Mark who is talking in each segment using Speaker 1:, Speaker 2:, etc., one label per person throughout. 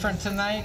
Speaker 1: different tonight.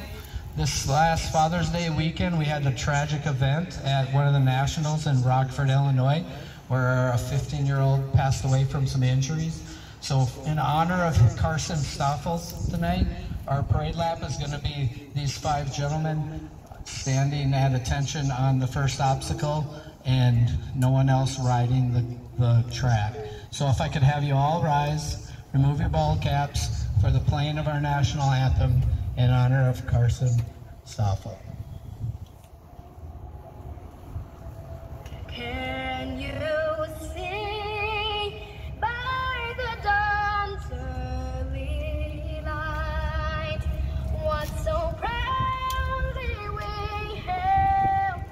Speaker 1: This last Father's Day weekend, we had a tragic event at one of the nationals in Rockford, Illinois, where a 15-year-old passed away from some injuries. So in honor of Carson Stoffel tonight, our parade lap is going to be these five gentlemen standing at attention on the first obstacle and no one else riding the, the track. So if I could have you all rise, remove your ball caps for the playing of our national anthem in honor of Carson Stoffel.
Speaker 2: Can you see by the dawn's early light what so proudly we hailed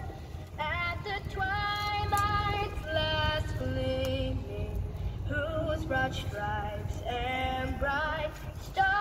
Speaker 2: at the twilight's last gleaming, whose broad stripes and bright stars